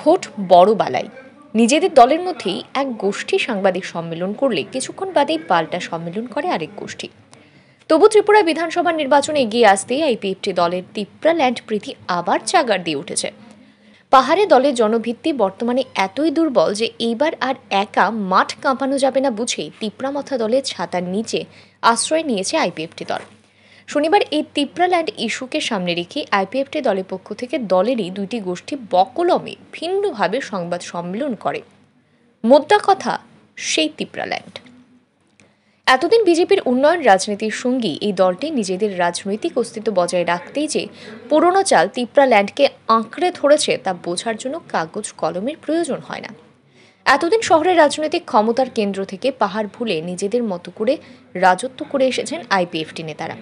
Vote বড় বালাই। নিজেদের দলের মধ্যেই এক গোষ্ঠী সাংবাদিক সম্মেলন করলে কিছুক্ষণ বাদেই পাল্টা সম্মেলন করে আরেক গোষ্ঠী। তবু ত্রিপুরা বিধানসভা নির্বাচনে এগিয়ে আসতেই আইপিএফটি দলের তিপ্রা ল্যান্ড প্রীতি আবার চাগার দিয়ে উঠেছে। পাহাড়ে দলের জনভিত্তি বর্তমানে এতই দুর্বল যে এইবার আর একা মাঠ কাঁপানো যাবে না বুঝেই তিপ্রামথা দলের ছাতার নিচে আশ্রয় নিয়েছে আইপিএফটি দল। শনিবার এই তিপ্রাল্যান্ড ইস্যুকে সামনে রেখে আইপিএফটি দলের পক্ষ থেকে দলেরই দুইটি গোষ্ঠী বকলমে ভিন্নভাবে সংবাদ সম্মেলন করে। মোদ্দা কথা, সেই তিপ্রাল্যান্ড এতদিন বিজেপির উন্নয়ন রাজনীতির সঙ্গী এই দলটি নিজেদের রাজনৈতিক অস্তিত্ব বজায় রাখতেই যে পুরনো চাল তিপ্রা ল্যান্ডকে আঁকড়ে ধরেছে তা বোঝার জন্য কাগজ কলমের প্রয়োজন হয় না। এতদিন শহরের রাজনৈতিক ক্ষমতার কেন্দ্র থেকে পাহাড় ভুলে নিজেদের মতো করে রাজত্ব করে এসেছেন আইপিএফটি নেতারা।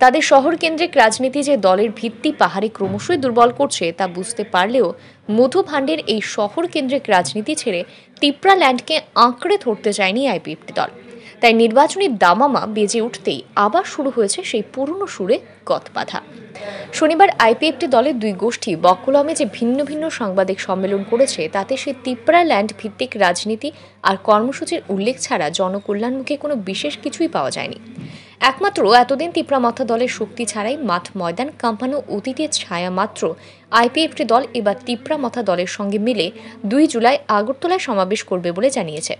তাদের শহর কেন্দ্রিক রাজনীতি যে দলের ভিত্তি পাহাড়ে ক্রমশই দুর্বল করছে তা বুঝতে পারলেও মধু ভাণ্ডের এই শহর কেন্দ্রিক রাজনীতি ছেড়ে তিপ্রা ল্যান্ডকে আঁকড়ে ধরতে চায়নি আইপিএফটি দল। তাই নির্বাচনী দামামা বেজে উঠতেই আবার শুরু হয়েছে সেই পুরনো সুরে গতবাধা শনিবার আইপিএফটি দলের দুই গোষ্ঠী বকলমে যে ভিন্ন ভিন্ন সাংবাদিক সম্মেলন করেছে, তাতে সে তিপ্রা ল্যান্ড ভিত্তিক রাজনীতি আর কর্মসূচির উল্লেখ ছাড়া জনকল্যাণমুখী কোনো বিশেষ কিছুই পাওয়া যায়নি। একমাত্র এতদিন তিপ্রামাথা দলের শক্তি ছাড়াই মাঠ ময়দান, কাম্পানো অতীতের ছায়া মাত্র। আইপিএফটি দল এবার তিপ্রামাথা দলের সঙ্গে মিলে দুই জুলাই আগরতলায় সমাবেশ করবে বলে জানিয়েছে।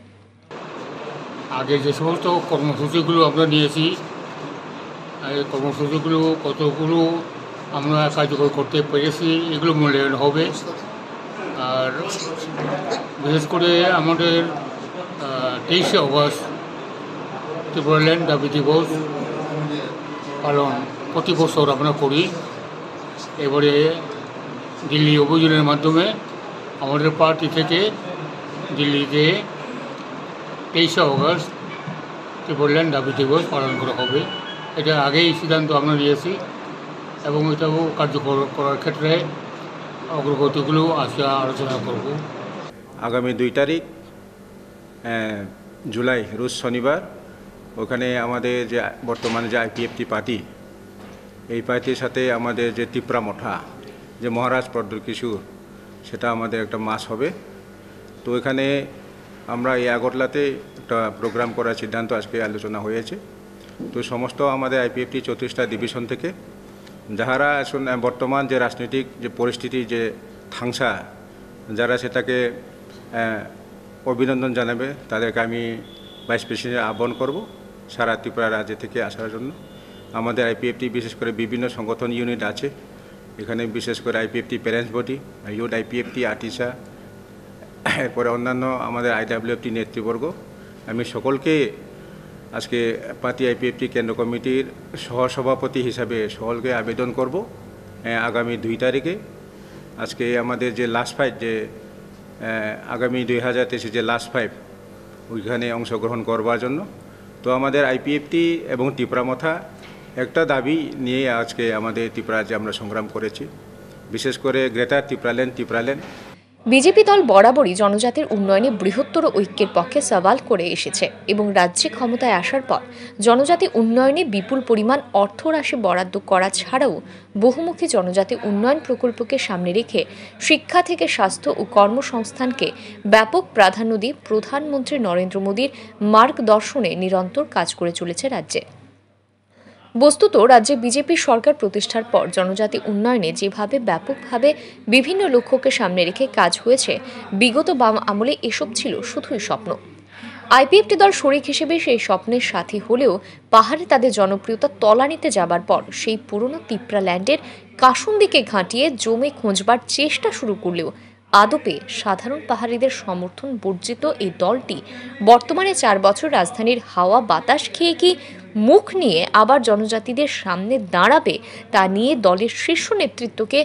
আগে যে সমস্ত কর্মসূচিগুলো আমরা নিয়েছি এই কর্মসূচিগুলো কতগুলো আমরা কার্যকর করতে পেরেছি, এগুলো মূল্যায়ন হবে। আর বিশেষ করে আমাদের তেইশে অগস্ট ত্রিপুরাল্যান্ড দাবি দিবস পালন প্রতি বছর আমরা করি। এবারে দিল্লি অভিযানের মাধ্যমে আমাদের পার্টি থেকে দিল্লিতে তেইশে অগস্ট ত্রিপুরাল্যান্ড দাবি দিবস পালন করা হবে। এটা আগেই সিদ্ধান্ত আমরা নিয়েছি এবং এটাও কার্যকর করার ক্ষেত্রে অগ্রগতিগুলো আজকে আলোচনা করব। আগামী দুই তারিখ জুলাই, রোজ শনিবার। ওখানে আমাদের যে বর্তমানে যে আইপিএফটি পার্টি এই পার্টির সাথে আমাদের যে তিপ্রা মঠা, যে মহারাজ পদ্ম কিশোর, সেটা আমাদের একটা মাস হবে। তো এখানে আমরা এই আগরলাতে একটা প্রোগ্রাম করার সিদ্ধান্ত আজকে আলোচনা হয়েছে। তো সমস্ত আমাদের আইপিএফটি চৌত্রিশটা ডিভিশন থেকে, যাহারা এখন বর্তমান যে রাজনৈতিক যে পরিস্থিতি, যে থাংসা যারা সেটাকে অভিনন্দন জানাবে, তাদেরকে আমি ভাইস প্রেসিডেন্ট আহ্বান করব। সারা ত্রিপুরা রাজ্য থেকে আসার জন্য। আমাদের আইপিএফটি বিশেষ করে বিভিন্ন সংগঠন ইউনিট আছে। এখানে বিশেষ করে আইপিএফটি প্যারেন্টস বডি ইউড আইপিএফটি আর্টিসা এরপরে অন্যান্য আমাদের আইডাব্লিউএফটি নেতৃবর্গ। আমি সকলকে আজকে পার্টি আইপিএফটি কেন্দ্র কমিটির সহসভাপতি হিসাবে সকলকে আবেদন করব আগামী দুই তারিখে। আজকে আমাদের যে লাস্ট ফাইভ যে আগামী দুই হাজার তেইশে যে লাস্ট ফাইভ ওইখানে অংশগ্রহণ করবার জন্য। তো আমাদের আইপিএফটি এবং টিপ্রামথা একটা দাবি নিয়ে আজকে আমাদের ত্রিপুরাজ্যে আমরা সংগ্রাম করেছি। বিশেষ করে গ্রেটার ত্রিপুরাল্যান্ড ত্রিপুরাল্যান্ড বিজেপি দল বরাবরই জনজাতির উন্নয়নে বৃহত্তর ঐক্যের পক্ষে সওয়াল করে এসেছে এবং রাজ্যে ক্ষমতায় আসার পর জনজাতি উন্নয়নে বিপুল পরিমাণ অর্থরাশি বরাদ্দ করা ছাড়াও বহুমুখী জনজাতি উন্নয়ন প্রকল্পকে সামনে রেখে শিক্ষা থেকে স্বাস্থ্য ও কর্মসংস্থানকে ব্যাপক প্রাধান্য দিয়ে প্রধানমন্ত্রী নরেন্দ্র মোদীর মার্গদর্শনে নিরন্তর কাজ করে চলেছে রাজ্যে। বস্তুত রাজ্যে বিজেপি সরকার প্রতিষ্ঠার পর জনজাতি উন্নয়নে যেভাবে ব্যাপকভাবে বিভিন্ন লক্ষ্যকে সামনে রেখে কাজ হয়েছে, বিগত বাম আমলে এসব ছিল শুধুই স্বপ্ন। আইপিএফটি দল শরিক হিসেবে সেই স্বপ্নের সাথী হলেও পাহাড়ে তাদের জনপ্রিয়তা তলানিতে যাবার পর সেই পুরনো তিপ্রা ল্যান্ডের কাসুন্দিকে ঘাঁটিয়ে জমে খোঁজবার চেষ্টা শুরু করলেও আদপে সাধারণ পাহাড়িদের সমর্থন বর্জিত এই দলটি বর্তমানে চার বছর রাজধানীর হাওয়া বাতাস খেয়ে কি মুখ নিয়ে আবার জনজাতিদের সামনে দাঁড়াবে, তা নিয়ে দলের শীর্ষ নেতৃত্বকে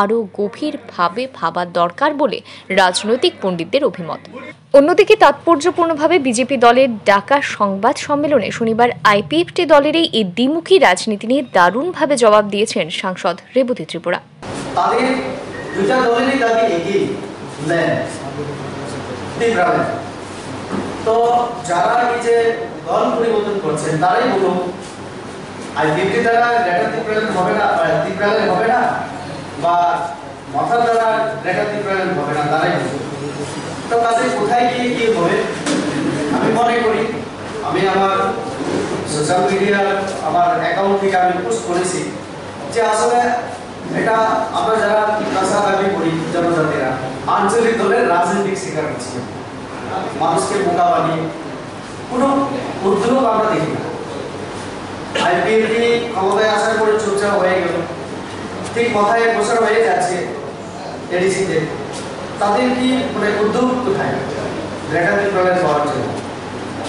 আরও গভীরভাবে ভাবার দরকার বলে রাজনৈতিক পণ্ডিতদের অভিমত। অন্যদিকে তাৎপর্যপূর্ণভাবে বিজেপি দলের ডাকা সংবাদ সম্মেলনে শনিবার আইপিএফটি দলের এই দ্বিমুখী রাজনীতি নিয়ে দারুণভাবে জবাব দিয়েছেন সাংসদ রেবতী ত্রিপুরা। তাদের দুটা দলেরই দাবি একই তো যারা যে দল পরিবর্তন করছেন, তারাই বলুন আইপিএফটি দ্বারা গ্রেটার ত্রিপুরাল্যান্ড হবে না ত্রিপুরাল্যান্ড হবে না, বা মাথার দ্বারা রেখা ত্রিপুরায়ণ হবে না, তারাই। তো কাজে কোথায় গিয়ে কি হবে আমি মনে করি, আমি আমার সোশ্যাল মিডিয়া আমার অ্যাকাউন্ট থেকে আমি পোস্ট করেছি যে আসলে এটা আমরা যারা ভাষা দাবি করি জনজাতিরা আঞ্চলিক দলের রাজনৈতিক শিকার হচ্ছে মানুষকে বোকা বানিয়ে। কোনো উদ্যোগ আমরা দেখি না। আইপিএলটি ক্ষমতায় আসার পরে চুপচাপ হয়ে গেল। ঠিক এক বছর হয়ে যাচ্ছে এডিসিতে। তাদের কি মানে উদ্যোগ কোথায়? রেখাতি প্রয়োগ হওয়ার জন্য।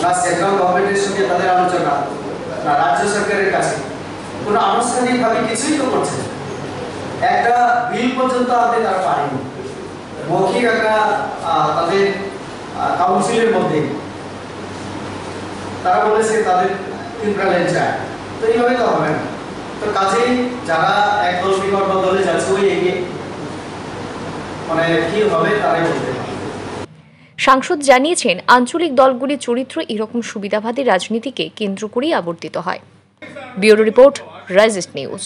না সেন্ট্রাল গভর্নমেন্টের সঙ্গে তাদের আলোচনা, না রাজ্য সরকারের কাছে। কোনো আনুষ্ঠানিকভাবে কিছুই তো করছে একটা বিল পর্যন্ত আনতে তারা পারেনি। মৌখিক একটা তাদের কাউন্সিলের মধ্যে। তারা বলেছে, তাদের ত্রিপুরা লেন চায় তো এইভাবে তো হবে না। তো কাজেই যারা এক দল বিকল্প দলে যাচ্ছে, ওই এগিয়ে। মানে কি হবে, তারাই বলতে সাংসদ জানিয়েছেন, আঞ্চলিক দলগুলির চরিত্র এরকম সুবিধাবাদী রাজনীতিকে কেন্দ্র করেই আবর্তিত হয়। ব্যুরো রিপোর্ট, রাইজেস্ট নিউজ।